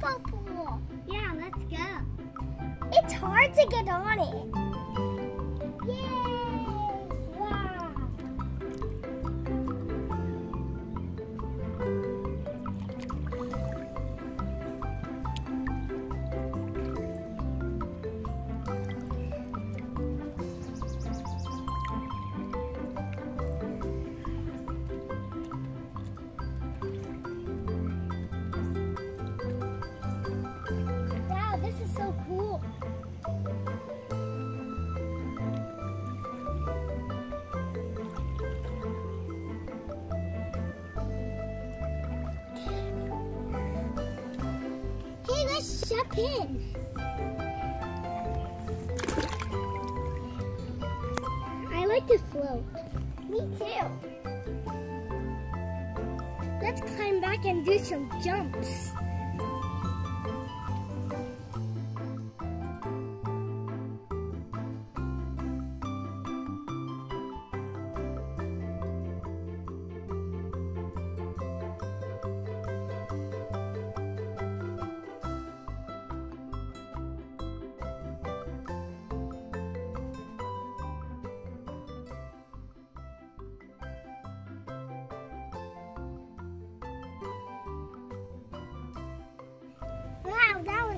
pool. Yeah, let's go. It's hard to get on it. Jump in. I like to float. Me too. Let's climb back and do some jumps.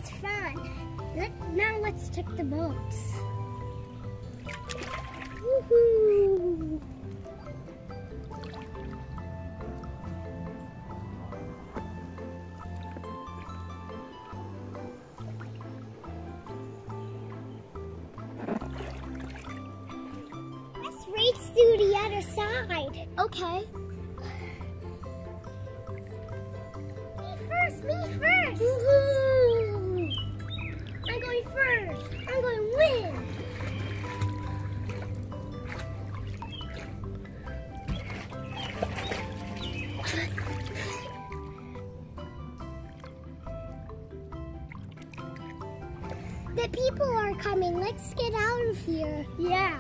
Was fun. Let, now let's check the boats. Let's race to the other side. Okay. Me first, me first. The people are coming. Let's get out of here. Yeah.